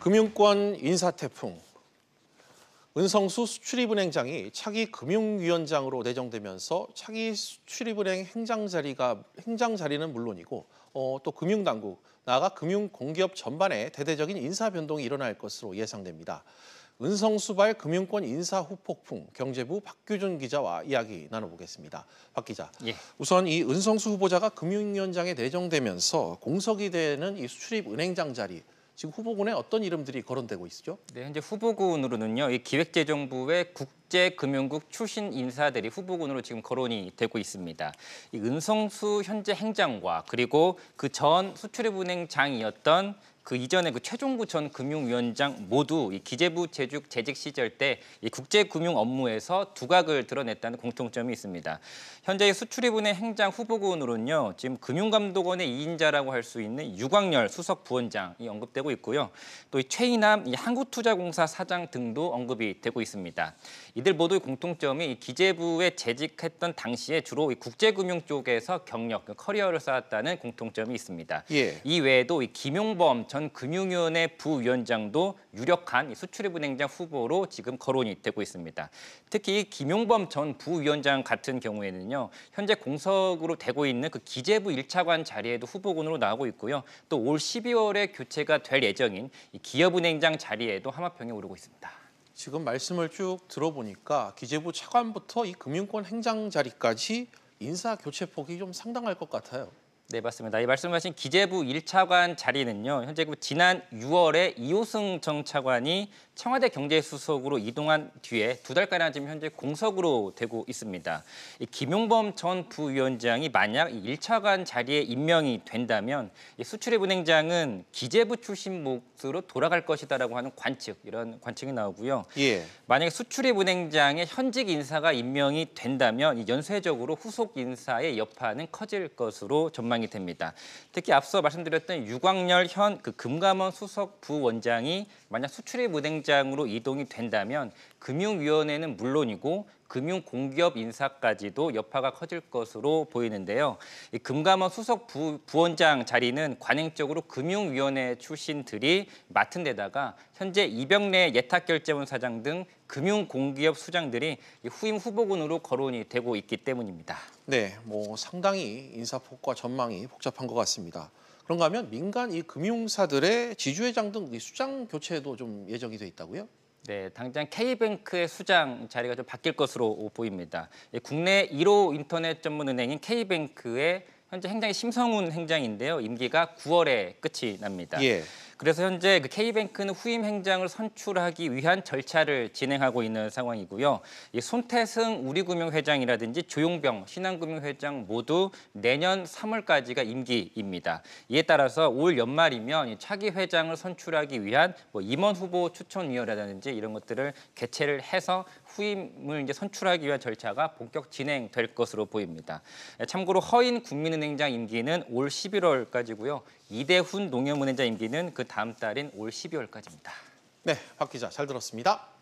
금융권 인사태풍. 은성수 수출입은행장이 차기 금융위원장으로 내정되면서 차기 수출입은행 행장 자리가 행장 자리는 물론이고 어, 또 금융당국 나아가 금융공기업 전반에 대대적인 인사 변동이 일어날 것으로 예상됩니다. 은성수발 금융권 인사 후폭풍 경제부 박규준 기자와 이야기 나눠보겠습니다. 박 기자, 예. 우선 이 은성수 후보자가 금융위원장에 내정되면서 공석이 되는 이 수출입은행장 자리 지금 후보군에 어떤 이름들이 거론되고 있죠? 네, 현재 후보군으로는요, 이 기획재정부의 국제금융국 출신 인사들이 후보군으로 지금 거론이 되고 있습니다. 이 은성수 현재 행장과 그리고 그 전 수출입은행 장이었던 그 이전에 그 최종구 전 금융위원장 모두 이 기재부 재직, 재직 시절 때 이 국제금융 업무에서 두각을 드러냈다는 공통점이 있습니다. 현재 수출입은행 행장 후보군으로는요, 지금 금융감독원의 2인자라고 할 수 있는 유광열 수석 부원장이 언급되고 있고요. 또 이 최인남 이 한국투자공사 사장 등도 언급이 되고 있습니다. 이들 모두의 공통점이 이 기재부에 재직했던 당시에 주로 이 국제금융 쪽에서 경력, 그 커리어를 쌓았다는 공통점이 있습니다. 예. 이 외에도 이 김용범 전 금융위원회 부위원장도 유력한 이 수출입은행장 후보로 지금 거론이 되고 있습니다. 특히 이 김용범 전 부위원장 같은 경우에는요. 현재 공석으로 되고 있는 그 기재부 1차관 자리에도 후보군으로 나오고 있고요. 또 올 12월에 교체가 될 예정인 이 기업은행장 자리에도 하마평에 오르고 있습니다. 지금 말씀을 쭉 들어보니까 기재부 차관부터 이 금융권 행장 자리까지 인사 교체 폭이 좀 상당할 것 같아요. 네, 맞습니다. 이 말씀하신 기재부 1차관 자리는요. 현재 그 지난 6월에 이호승 정 차관이 청와대 경제수석으로 이동한 뒤에 두 달가량 지금 현재 공석으로 되고 있습니다. 이 김용범 전 부위원장이 만약 이 1차관 자리에 임명이 된다면 이 수출입은행장은 기재부 출신 몫으로 돌아갈 것이다라고 하는 관측, 이런 관측이 나오고요. 예. 만약에 수출입은행장의 현직 인사가 임명이 된다면 이 연쇄적으로 후속 인사의 여파는 커질 것으로 전망이 됩니다. 특히 앞서 말씀드렸던 유광열 현 그 금감원 수석 부원장이 만약 수출입 은행장으로 이동이 된다면 금융위원회는 물론이고 금융 공기업 인사까지도 여파가 커질 것으로 보이는데요. 이 금감원 수석 부, 부원장 자리는 관행적으로 금융위원회 출신들이 맡은 데다가 현재 이병래 예탁결제원 사장 등 금융공기업 수장들이 이 후임 후보군으로 거론이 되고 있기 때문입니다. 네, 뭐 상당히 인사폭과 전망이 복잡한 것 같습니다. 그런가 하면 민간 이 금융사들의 지주회장 등이 수장 교체도 좀 예정이 돼 있다고요? 네, 당장 K뱅크의 수장 자리가 좀 바뀔 것으로 보입니다. 예, 국내 1호 인터넷 전문 은행인 K뱅크의 현재 행장이 심성훈 행장인데요. 임기가 9월에 끝이 납니다. 예. 그래서 현재 그 K뱅크는 후임 행장을 선출하기 위한 절차를 진행하고 있는 상황이고요. 이 손태승 우리금융 회장이라든지 조용병 신한금융 회장 모두 내년 3월까지가 임기입니다. 이에 따라서 올 연말이면 이 차기 회장을 선출하기 위한 뭐 임원 후보 추천위원회라든지 이런 것들을 개최를 해서 후임을 이제 선출하기 위한 절차가 본격 진행될 것으로 보입니다. 참고로 허인 국민은행장 임기는 올 11월까지고요. 이대훈 농협은행장 임기는 그 다음 달인 올 12월까지입니다. 네, 박 기자 잘 들었습니다.